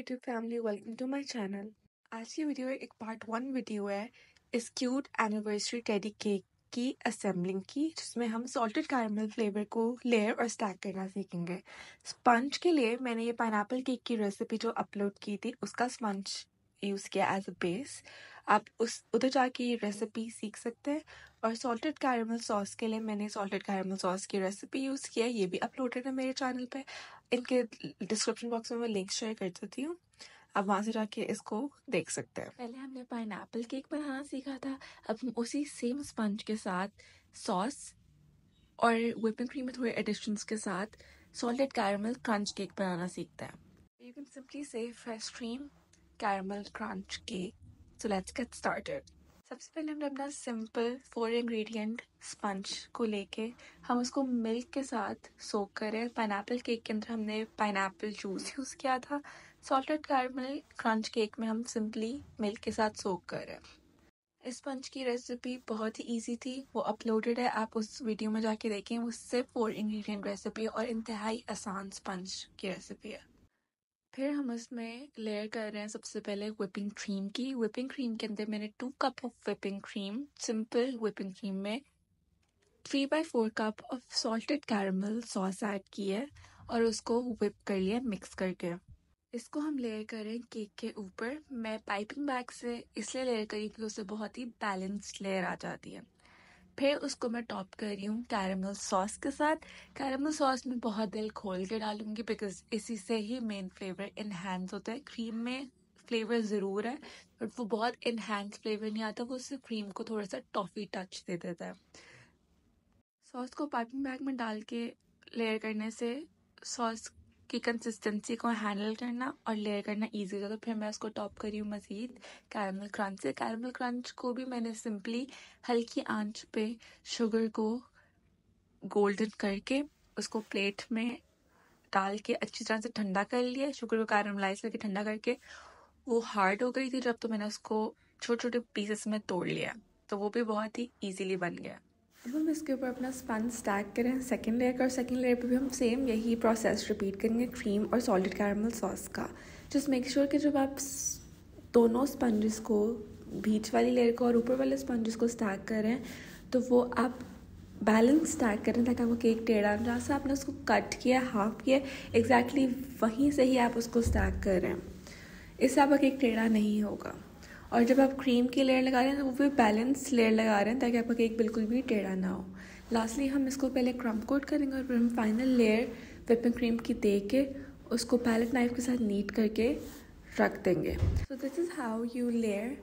YouTube family welcome to my channel आज की video एक पार्ट वन वीडियो है, इस क्यूट एनिवर्सरी टेडी केक की असेंबलिंग की, जिसमें हम सॉल्टेड कैरमल फ्लेवर को लेयर और स्टैक करना सीखेंगे। स्पंज के लिए मैंने ये पाइन केक की रेसिपी जो अपलोड की थी, उसका स्पंज यूज़ किया एज अ बेस आप उस, उधर जाके ये रेसिपी सीख सकते हैं। और सॉल्टेड कैरमल सॉस के लिए मैंने सॉल्टेड कैरमल सॉस की रेसिपी यूज़ किया, ये भी अपलोडेड है मेरे चैनल पे। इनके डिस्क्रिप्शन बॉक्स में मैं लिंक शेयर कर देती हूँ। आप वहाँ से जाके इसको देख सकते हैं। पहले हमने पाइन केक बनाना सीखा था। अब हम उसी सेम स्पंज के साथ सॉस और व्हिपिंग क्रीम में थोड़े एडिशंस के साथ सॉल्टेड कैरमल क्रंच केक बनाना सीखते हैं। You can simply say fresh cream caramel crunch cake so let's get started सबसे पहले हमने अपना सिंपल फोर इंग्रेडिएंट स्पंज को लेके हम उसको मिल्क के साथ सोक करें। पाइन केक के अंदर हमने पाइन जूस यूज़ किया था। सॉल्टेड कैरमल क्रंच केक में हम सिंपली मिल्क के साथ सोक करें इस स्पंज की रेसिपी बहुत ही इजी थी। वो अपलोडेड है। आप उस वीडियो में जाके देखें। वो सिर्फ़ फोर इंग्रेडिएंट रेसिपी और इंतहाई आसान स्पंज की रेसिपी है। फिर हम उसमें लेयर कर रहे हैं सबसे पहले whipping क्रीम की। Whipping क्रीम के अंदर मैंने two cups of whipping cream simple whipping cream में three by four cup of salted caramel sauce add की है और उसको whip कर लिया मिक्स करके। इसको हम लेयर करें केक के ऊपर। मैं पाइपिंग बैग से इसलिए लेयर करी क्योंकि उससे बहुत ही बैलेंस्ड लेयर आ जाती है। फिर उसको मैं टॉप कर रही हूँ कैरमल सॉस के साथ। कैरमल सॉस में बहुत दिल खोल के डालूँगी बिकॉज़ इसी से ही मेन फ्लेवर इनहेंस होता है। क्रीम में फ्लेवर ज़रूर है बट वो बहुत इनहेंस फ्लेवर नहीं आता, वो सिर्फ़ क्रीम को थोड़ा सा टॉफ़ी टच दे देता है। सॉस को पाइपिंग बैग में डाल के लेयर करने से सॉस की कंसिस्टेंसी को हैंडल करना और लेयर करना इजी हो जाता फिर मैं उसको टॉप करी हूँ मज़ीद कैरमल क्रंच से। कैरमल क्रंच को भी मैंने सिंपली हल्की आँच पे शुगर को गोल्डन करके उसको प्लेट में डाल के अच्छी तरह से ठंडा कर लिया। शुगर को कैरमलाइज करके ठंडा करके वो हार्ड हो गई थी जब तो मैंने उसको छोटे छोटे पीसेस में तोड़ लिया। तो वो भी बहुत ही ईजीली बन गया। अब हम इसके ऊपर अपना स्पंज स्टैक करें। सेकेंड लेयर का और सेकेंड लेयर पे भी हम सेम यही प्रोसेस रिपीट करेंगे क्रीम और सॉल्टेड कैरमल सॉस का। जस्ट मेक श्योर कि जब आप दोनों स्पंजेस को, बीच वाली लेयर को और ऊपर वाले स्पंजेस को स्टैक करें तो वो आप बैलेंस स्टैक करें ताकि आपको केक टेढ़ा जहाँ से आपने उसको कट किया हाफ़ किया एग्जैक्टली exactly वहीं से ही आप उसको स्टैक करें। इससे आपका केक टेढ़ा नहीं होगा। और जब आप क्रीम की लेयर लगा रहे हैं तो वो भी बैलेंस लेयर लगा रहे हैं, ताकि आपका केक बिल्कुल भी टेढ़ा ना हो। लास्टली हम इसको पहले क्रम कोट करेंगे और फिर हम फाइनल लेयर विपिंग क्रीम की दे के उसको पैलेट नाइफ के साथ नीट करके रख देंगे। So this is how you layer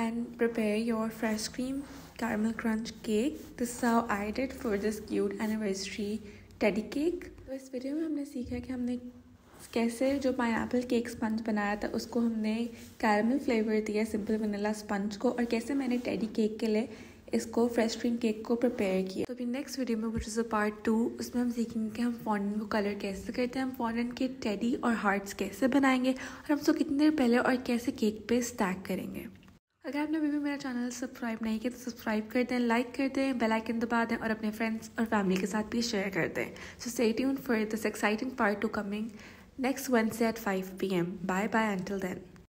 and prepare your fresh cream caramel crunch cake this how I did for this cute anniversary teddy cake तो इस वीडियो में हमने सीखा कि हमने कैसे जो पाइन केक स्पंज बनाया था, उसको हमने कैरमल फ्लेवर दिया सिंपल वनीला स्पंज को, और कैसे मैंने टेडी केक के लिए इसको फ्रेश क्रीम केक को प्रिपेयर किया। तो अभी नेक्स्ट वीडियो में which is a part two उसमें हम सीखेंगे कि हम फॉन्डन को कलर कैसे करते हैं, हम फॉन्डन के टेडी और हार्ट्स कैसे बनाएँगे, और हम उसको कितनी देर पहले और कैसे केक पे स्टैक करेंगे। अगर आपने अभी भी मेरा चैनल सब्सक्राइब नहीं किया तो सब्सक्राइब कर दें लाइक कर दें बेल आइकन दबा दें, और अपने फ्रेंड्स और फैमिली के साथ भी शेयर कर दें। So stay for this exciting part two coming next Wednesday at 5 p.m. Bye bye until then.